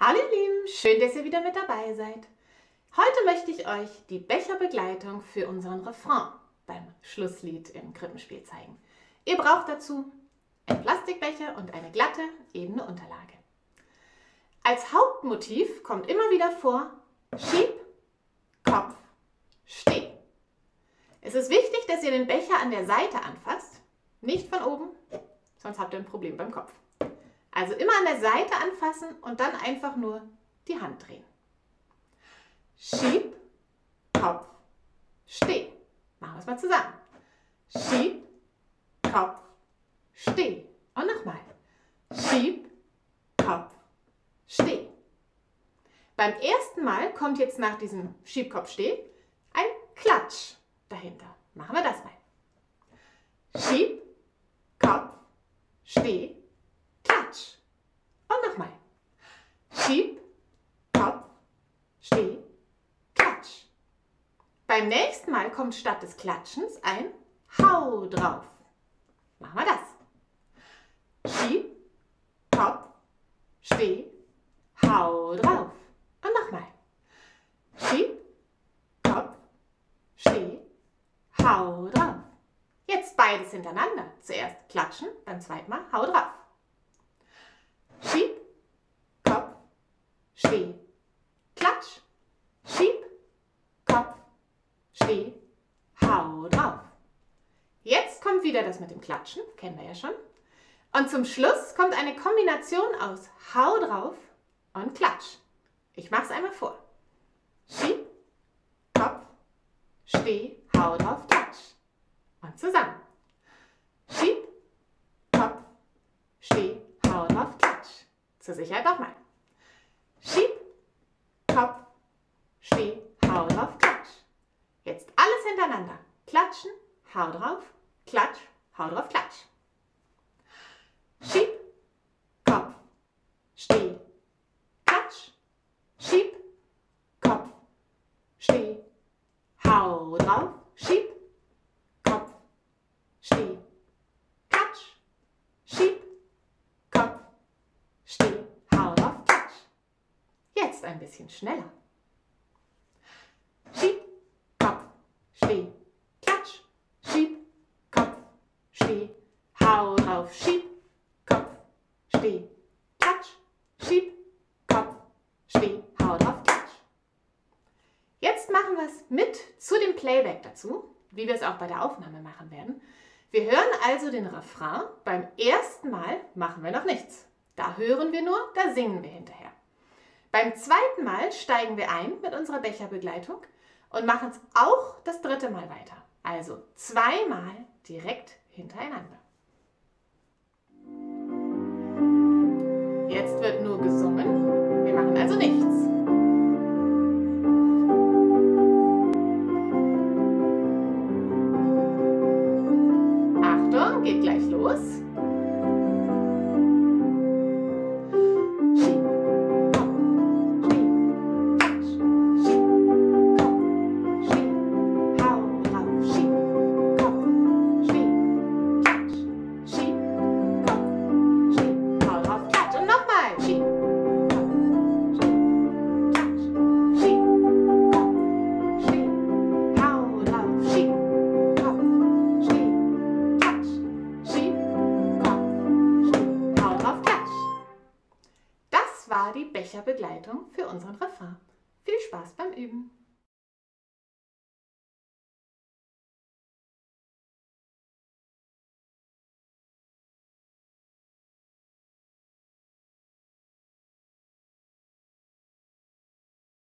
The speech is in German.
Hallo ihr Lieben, schön, dass ihr wieder mit dabei seid. Heute möchte ich euch die Becherbegleitung für unseren Refrain beim Schlusslied im Krippenspiel zeigen. Ihr braucht dazu einen Plastikbecher und eine glatte, ebene Unterlage. Als Hauptmotiv kommt immer wieder vor Schieb, Kopf, Steh. Es ist wichtig, dass ihr den Becher an der Seite anfasst, nicht von oben, sonst habt ihr ein Problem beim Kopf. Also immer an der Seite anfassen und dann einfach nur die Hand drehen. Schieb, Kopf, Steh. Machen wir es mal zusammen. Schieb, Kopf, Steh. Und nochmal. Schieb, Kopf, Steh. Beim ersten Mal kommt jetzt nach diesem Schiebkopf, Steh ein Klatsch dahinter. Machen wir das mal. Schieb, Kopf, Steh, Klatsch. Und nochmal. Schieb, Kopf, Steh, Klatsch. Beim nächsten Mal kommt statt des Klatschens ein Hau drauf. Machen wir das. Schieb, Kopf, Steh, Hau drauf. Und nochmal. Schieb, Kopf, Steh, Hau drauf. Jetzt beides hintereinander. Zuerst klatschen, beim zweiten Mal Hau drauf. Schieb, Kopf, Steh, Klatsch, Schieb, Kopf, Steh, Hau drauf. Jetzt kommt wieder das mit dem Klatschen, kennen wir ja schon. Und zum Schluss kommt eine Kombination aus Hau drauf und Klatsch. Ich mache es einmal vor. Schieb, Kopf, Steh, Hau drauf, Klatsch. Und zusammen. Schieb, Kopf, Steh, Hau drauf, Klatsch. Zur Sicherheit nochmal. Schieb, Kopf, Steh, Hau drauf, Klatsch. Jetzt alles hintereinander. Klatschen, Hau drauf, Klatsch, Hau drauf, Klatsch. Schieb, Kopf, Steh, Klatsch, Schieb, Kopf, Steh, Hau drauf, Schieb, Kopf, Steh, Klatsch, Schieb, Kopf, Steh, Hau drauf, Klatsch. Jetzt ein bisschen schneller. Hau drauf, Schieb, Kopf, Steh, Klatsch, Schieb, Kopf, Steh, Hau drauf, Klatsch. Jetzt machen wir es mit zu dem Playback dazu, wie wir es auch bei der Aufnahme machen werden. Wir hören also den Refrain. Beim ersten Mal machen wir noch nichts. Da hören wir nur, da singen wir hinterher. Beim zweiten Mal steigen wir ein mit unserer Becherbegleitung und machen es auch das dritte Mal weiter. Also zweimal direkt hintereinander. Jetzt wird nur gesungen. Wir machen also nichts. Achtung, geht gleich los. Die Becherbegleitung für unseren Refrain. Viel Spaß beim Üben!